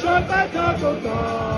scheint weiter